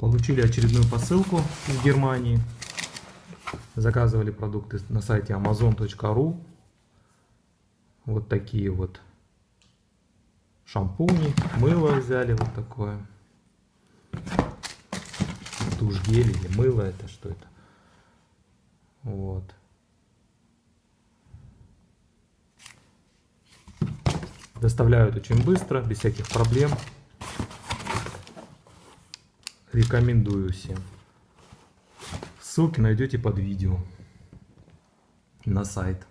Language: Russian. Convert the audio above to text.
Получили очередную посылку из Германии. Заказывали продукты на сайте amazon.ru. Вот такие вот шампуни, мыло взяли вот такое. Тушь гель или мыло, это что это? Вот. Доставляют очень быстро, без всяких проблем. Рекомендую всем. Ссылки найдете под видео на сайт.